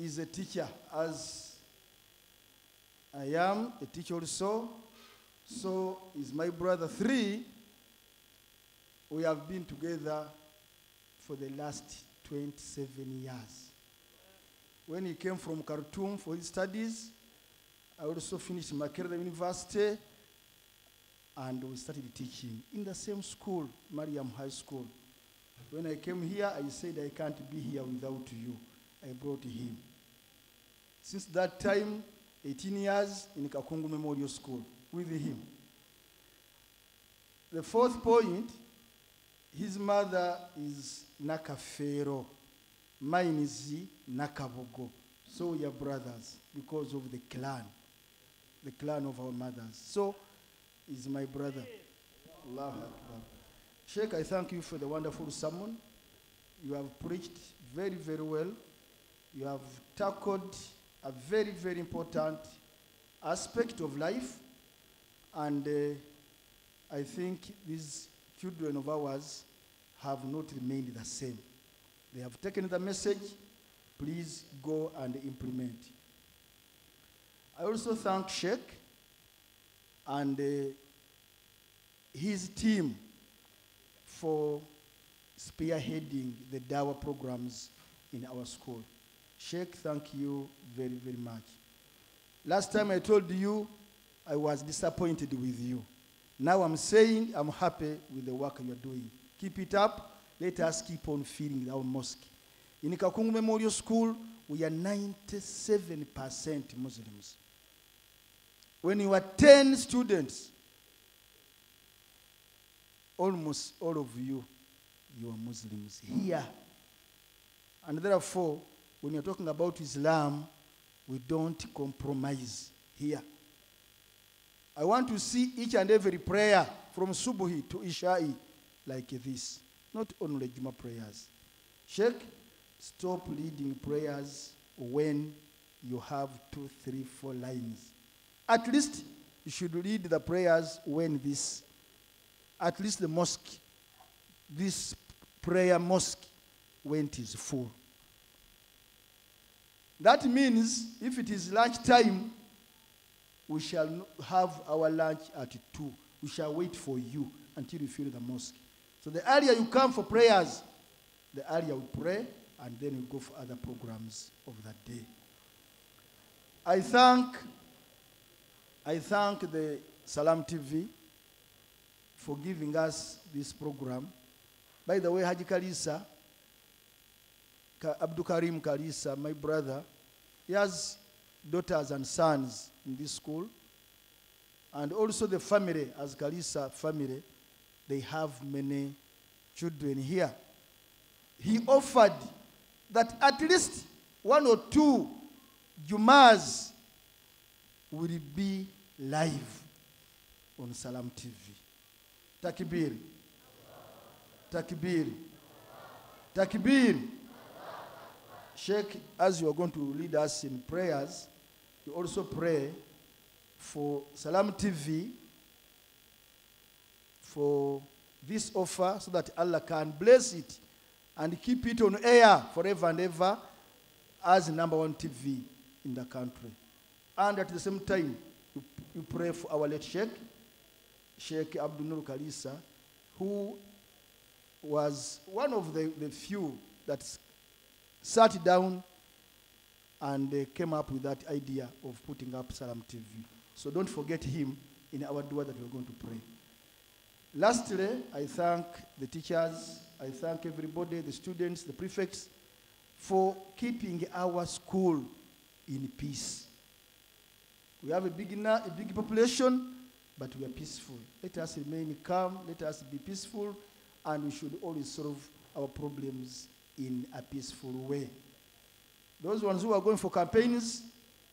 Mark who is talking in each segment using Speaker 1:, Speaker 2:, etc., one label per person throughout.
Speaker 1: is a teacher, as I am a teacher also. So is my brother. Three, we have been together for the last 27 years. When he came from Khartoum for his studies, I also finished Makerere University and we started teaching in the same school, Mariam High School. When I came here, I said, I can't be here without you. I brought him. Since that time, 18 years in Kakungulu Memorial School with him. The fourth point, his mother is Nakafero. Mine is Nakabogo. So we are brothers because of the clan, the clan of our mothers. So is my brother. Allahu Akbar. Sheikh, I thank you for the wonderful sermon. You have preached very, very well. You have tackled a very, very important aspect of life. And uh, I think these children of ours have not remained the same. They have taken the message. Please go and implement. I also thank Sheikh and uh, his team for spearheading the DAWA programs in our school. Sheikh, thank you very, very much. Last time I told you I was disappointed with you. Now I'm saying I'm happy with the work you're doing. Keep it up. Let us keep on feeding our mosque. In Kakungulu Memorial School, we are 97% Muslims. When you are 10 students, almost all of you, you are Muslims here. And therefore, when you're talking about Islam, we don't compromise here. I want to see each and every prayer from Subuhi to Isha'i like this, not only Juma prayers. Sheikh, stop leading prayers when you have two, three, four lines. At least you should read the prayers when this, at least the mosque, this prayer mosque, when it is full. That means if it is lunch time, we shall have our lunch at 2. We shall wait for you until you fill the mosque. So the earlier you come for prayers, the earlier we pray, and then we go for other programs of that day. I thank, I thank the Salam TV for giving us this program. By the way, Haji Kalisa, Ka- Abdul Karim Kalisa, my brother, he has daughters and sons in this school. And also the family, as Kalisa family, they have many children here. He offered that at least one or two Jumas will be live on Salam TV. Takbir. Takbir. Takbir. Sheikh, as you are going to lead us in prayers, you also pray for Salam TV for this offer so that Allah can bless it and keep it on air forever and ever as number one TV in the country. And at the same time, you, you pray for our late Sheikh, Sheikh Abdul Nur Kalisa, who was one of the, the few that sat down and uh, came up with that idea of putting up Salam TV. So don't forget him in our dua that we're going to pray. Lastly, I thank the teachers, I thank everybody, the students, the prefects, for keeping our school in peace. We have a big, a big population, but we are peaceful. Let us remain calm, let us be peaceful, and we should always solve our problems in a peaceful way. Those ones who are going for campaigns,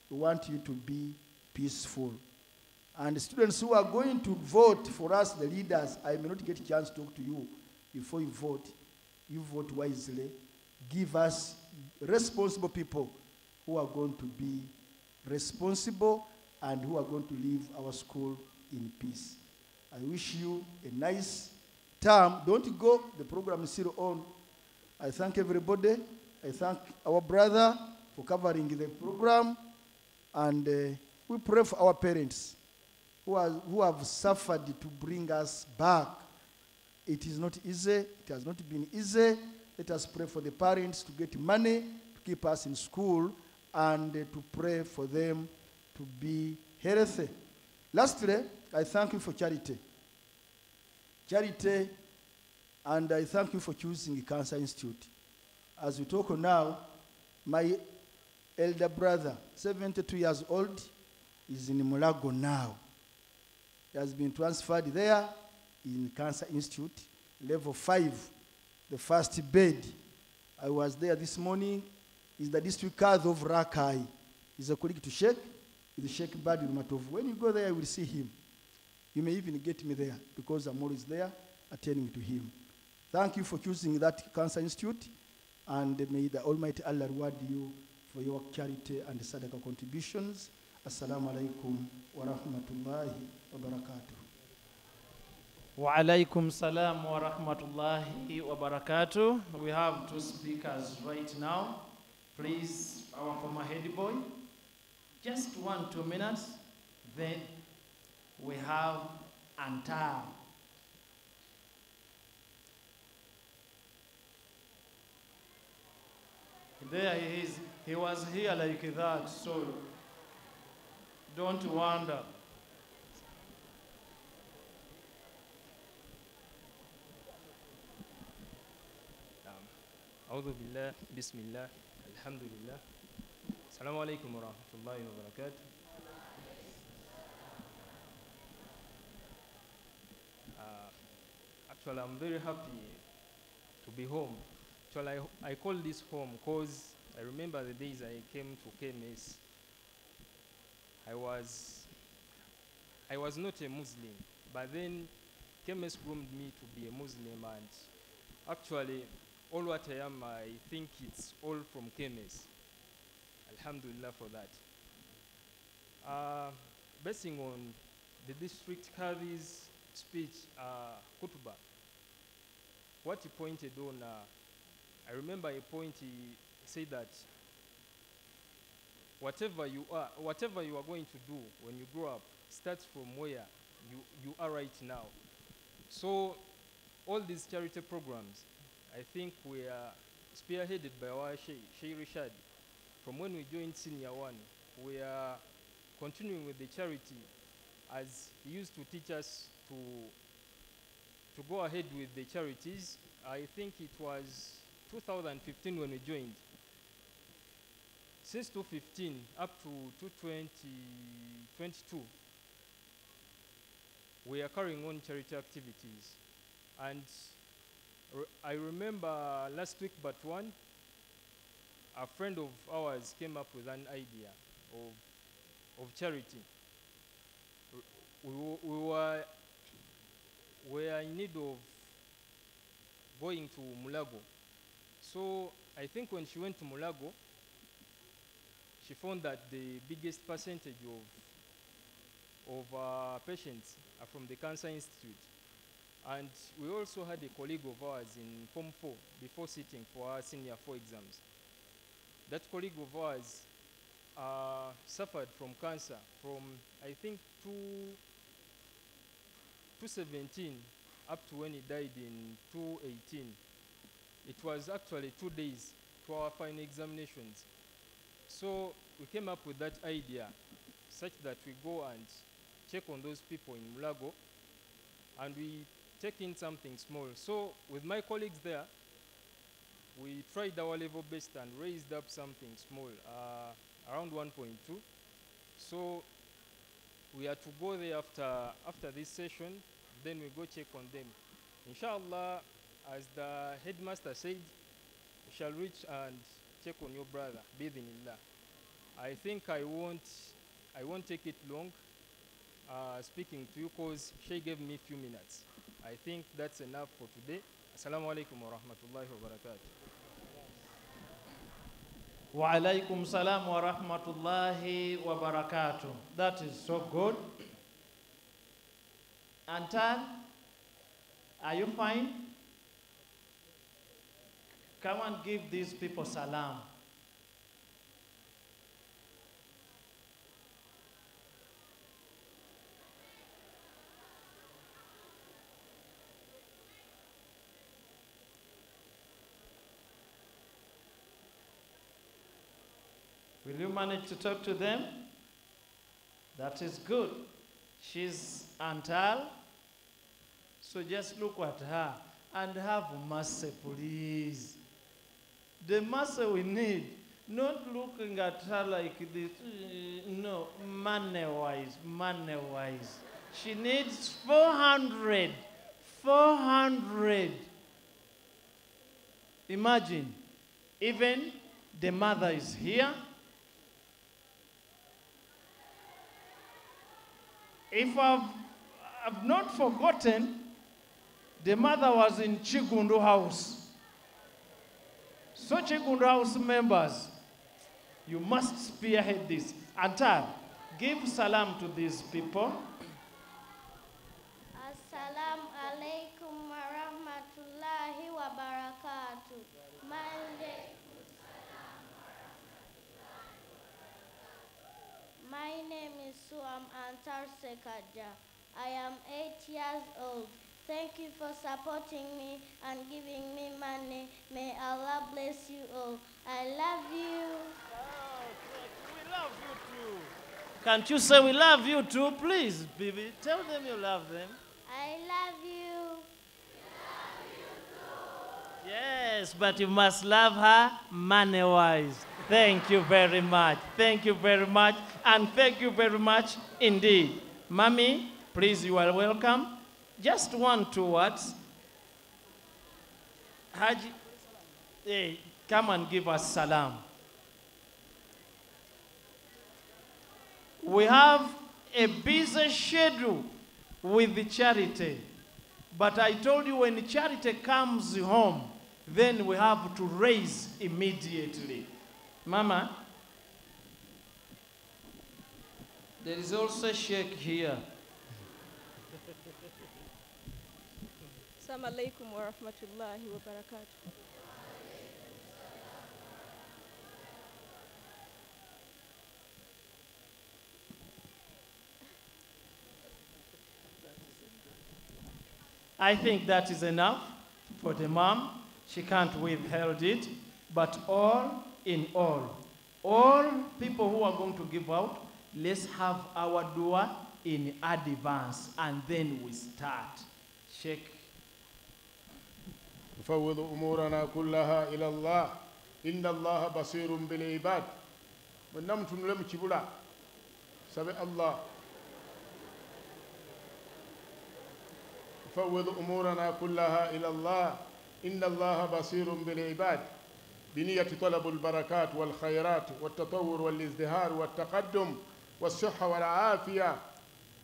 Speaker 1: want you to be peaceful. And students who are going to vote for us, the leaders, I may not get a chance to talk to you before you vote. You vote wisely. Give us responsible people who are going to be responsible and who are going to leave our school in peace. I wish you a nice term. Don't go, the program is still on. I thank everybody. I thank our brother for covering the program. And uh, we pray for our parents who, are, who have suffered to bring us back. It is not easy. It has not been easy. Let us pray for the parents to get money to keep us in school and uh, to pray for them to be healthy. Lastly, I thank you for charity. Charity, and I thank you for choosing the Cancer Institute. As we talk now, my elder brother, 72 years old, is in Mulago now. He has been transferred there in Cancer Institute, level 5, the first bed. I was there this morning. Is the district Qadhi of Rakai. He's a colleague to Sheikh, is Sheikh Badi Matov. When you go there, you will see him. You may even get me there because I'm always there attending to him. Thank you for choosing that Cancer Institute, and may the Almighty Allah reward you for your charity and sadaqah contributions. Assalamu alaikum wa rahmatullahi wa barakatuh.
Speaker 2: Wa alaikum salam wa rahmatullahi wa barakatuh. We have two speakers right now. Please, our former head boy, just one, two minutes. Then we have Antar. There he is. He was here like that, so don't wonder.
Speaker 3: أعوذ بالله بسم الله الحمد لله السلام عليكم ورحمة الله وبركاته Uh, actually, I'm very happy to be home. Actually, I, I call this home because I remember the days I came to KMS. I was, I was not a Muslim, but then KMS groomed me to be a Muslim, and actually, all what I am, I think it's all from KMS. Alhamdulillah for that. Uh, basing on the district Qadhi's speech, uh, khutbah, what he pointed on, uh, I remember a point he said that whatever you are, whatever you are going to do when you grow up starts from where you, you are right now. So all these charity programs, I think we are spearheaded by our Sheikh, Sheikh Rishad. From when we joined senior one, we are continuing with the charity as he used to teach us to, to go ahead with the charities. I think it was 2015 when we joined. Since 2015 up to 2022, we are carrying on charity activities. And re- I remember last week, but one, a friend of ours came up with an idea of, of charity. We, we were, we are in need of going to Mulago. So I think when she went to Mulago, she found that the biggest percentage of, of uh, patients are from the Cancer Institute. And we also had a colleague of ours in Form 4 before sitting for our senior 4 exams. That colleague of ours uh, suffered from cancer from, I think, two, 2017 up to when he died in 2018. It was actually two days to our final examinations. So we came up with that idea such that we go and check on those people in Mulago and we take in something small. So with my colleagues there, we tried our level best and raised up something small, uh, around 1.2. So we had to go there after, after this session, then we go check on them. Inshallah, as the headmaster said, we shall reach and check on your brother, Bidinillah. I think I won't, I won't take it long uh, speaking to you because she gave me a few minutes. I think that's enough for today. Assalamu alaikum wa rahmatullahi wa barakatuh.
Speaker 2: Wa alaikum salam wa rahmatullahi wa barakatuh. That is so good. Antan, are you fine? Come and give these people salam. Will you manage to talk to them? That is good. She's Antal. So just look at her and have mercy, please. The mercy we need, not looking at her like this. uh, No, money wise, money wise. She needs 400. 400. Imagine, even the mother is here. If I've, I've not forgotten, the mother was in Chigundu house. So Chigundu house members, you must spearhead this. Antar, give salam to these people.
Speaker 4: Assalamu alaikum wa rahmatullahi wa barakatuh. My name is Suam Antar Sekaja. I am eight years old. Thank you for supporting me and giving me money. May Allah bless you all. I love you.
Speaker 2: We love you too. Can't you say we love you too, please, baby? Tell them you love them.
Speaker 4: I love you.
Speaker 2: Yes, but you must love her money wise. Thank you very much. Thank you very much. And thank you very much indeed. Mommy, please, you are welcome. Just one, two words. Haji, hey, come and give us salam. We have a busy schedule with the charity. But I told you when charity comes home, then we have to raise immediately. Mama, there is also Sheikh here.
Speaker 5: Assalamu alaikum wa rahmatullahi wa barakatuh.
Speaker 2: I think that is enough for the mom. She can't withhold it. But all in all, all people who are going to give out, let's have our dua in advance and then we start. Sheikh.
Speaker 6: نفوض أمورنا كلها إلى الله. إن الله بصير بالعباد. من نمت لم تبلا. سبع الله. نفوض أمورنا كلها إلى الله. إن الله بصير بالعباد. بنية طلب البركات والخيرات والتطور والازدهار والتقدم والصحة والعافية.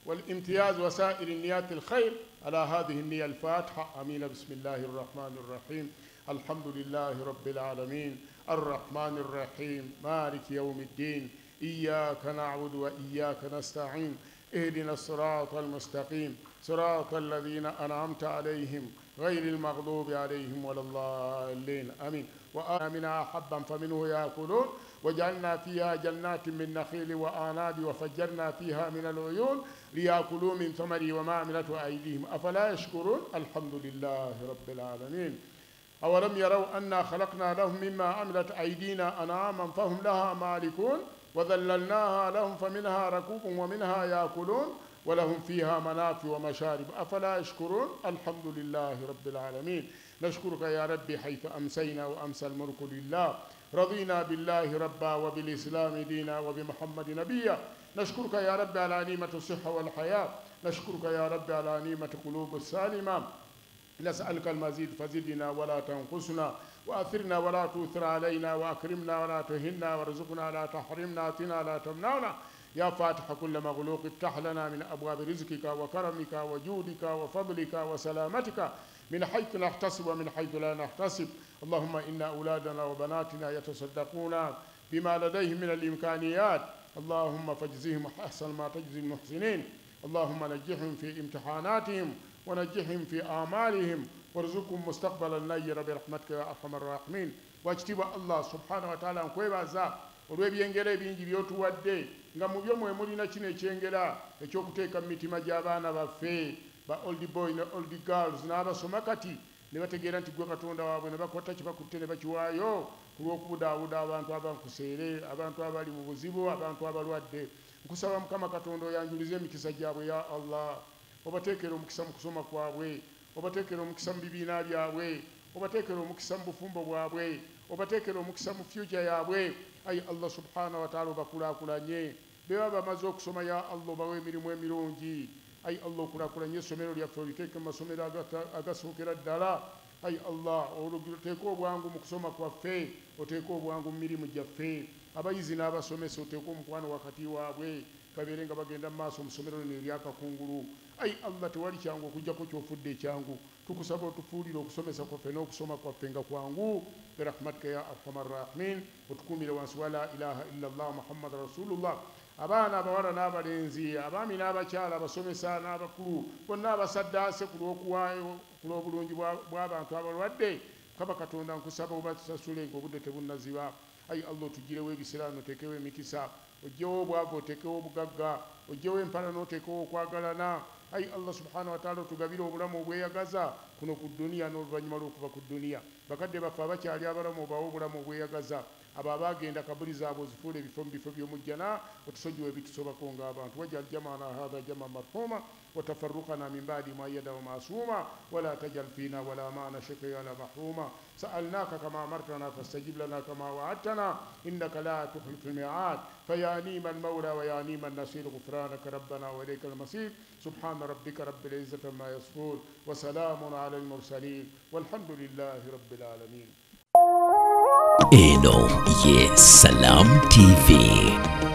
Speaker 6: والامتياز وسائر النيات الخير على هذه النية الفاتحة. أمين. بسم الله الرحمن الرحيم. الحمد لله رب العالمين. الرحمن الرحيم. مالك يوم الدين. إياك نعبد وإياك نستعين. اهدنا الصراط المستقيم. صراط الذين أنعمت عليهم غير المغضوب عليهم ولا الضالين. آمين. وآمنا حبا فمنه يأكلون. وجعلنا فيها جنات من نخيل وآناب وفجرنا فيها من العيون ليأكلوا من ثمره وما عملته أيديهم. أفلا يشكرون؟ الحمد لله رب العالمين. أولم يروا أنا خلقنا لهم مما عملت أيدينا أنعاما فهم لها مالكون وذللناها لهم فمنها ركوب ومنها يأكلون ولهم فيها منافع ومشارب. أفلا يشكرون؟ الحمد لله رب العالمين. نشكرك يا ربي حيث أمسينا وأمسى الملك لله. رضينا بالله ربا وبالإسلام دينا وبمحمد نبيا. نشكرك يا رب على نعمة الصحة والحياة. نشكرك يا رب على نعمة قلوب السالمة. نسألك المزيد فزدنا ولا تنقصنا. وأثرنا ولا تؤثر علينا. وأكرمنا ولا تهنا. وارزقنا لا تحرمنا. أتنا لا تمنعنا. يا فاتح كل مغلوق افتح لنا من أبواب رزقك وكرمك وجودك وفضلك وسلامتك. من حيث نحتسب ومن حيث لا نحتسب. اللهم إن أولادنا وبناتنا يتصدقون بما لديهم من الإمكانيات. اللهم فاجزهم أحسن ما تجزي المحسنين. اللهم نجحهم في امتحاناتهم ونجحهم في آمالهم وارزقهم مستقبلا نير برحمتك يا أرحم الراحمين. واجتب الله سبحانه وتعالى nkwebaza za olw'ebyengera ebingi by'otuwadde nga mu byo mwe mulina kino ekyengera ekyokuteeka mu mitima gy'abaana baffe ba old boy ne old girls n'abasoma kati ne bategeera nti gwe katonda waabwe ne bakwata kye bakutte ne bakiwaayo ku lw'okubudaabuda abantu abankuseere abantu abali mu buzibu abantu abalwadde. Nkusaba mukama katonda oyanjulize emikisa gyabwe ya allah. Obateekera omukisa mu kusoma kwabwe obateekera omukisa mu bibiina byabwe obateekera omukisa mu bufumbo bwabwe obateekera omukisa mu fyuja yabwe ayi allah subhanahu wataala obakulaakulanye. Beba bamaze okusoma ya allah obawe emirimu emirungi ayi allah okulaakulanye essomero lyaffe oliteeke mu masomero agasookera ddala ayi allah oteeke obwangu mu kusoma kwaffe oteeke obwangu mu mirimu gyaffe abayizi n'abasomesa oteeke omukwano wakati waabwe babeere nga bagenda mu maaso mu ssomero lino eryakakungulu ayi allah tewali kyangu okugjako kyofudde ekyangu. Tukusaba otufuulire okusomesa kwaffe n'okusoma kwaffe nga kwangu. Birahmatika ya arhamar rahimin. Otukumire wansi wa la ilaha illa llah muhammada rasulullah. Abaana abawala n'abalenzi abaami n'abakyala abasomesa n'abakulu bonna abasaddaase ku lw'okuwaayo ku lw'obulungi bwa- bw'abantu abalwadde. Kaba katonda nkusaba obasasule ng'obudde tebunnaziba ayi allah otugirewo ebiseera noteekewo emikisa ojjewo obwavu oteekewo obugagga. Ojjewo empala n'oteekewo okwagalana ayi allah subhanahu wataala otugabire obulamu obweyagaza kuno ku duniya n'oluvannyuma lw'okuva ku duniya. Bakadde baffe abakyali abalamu obawe obulamu obweyagaza abo abagenda kabuli zaabwe ozifuula ebifo mu bifo by'omujjana otusonyiwa ebitusobako ng'abantu. Wajal jamana hatha jama marhuma وتفرقنا من بعد ما يد ومعصوما ولا تجعل فينا ولا معنا شقيا ولا محروما سألناك كما أمرتنا فاستجب لنا كما وعدتنا إنك لا تخلف الميعاد فيا نيم المولى ويا نيم النصير غفرانك ربنا وإليك المصير سبحان ربك رب العزة ما يصفون وسلام على المرسلين والحمد لله رب العالمين
Speaker 7: Eno ye Salam TV.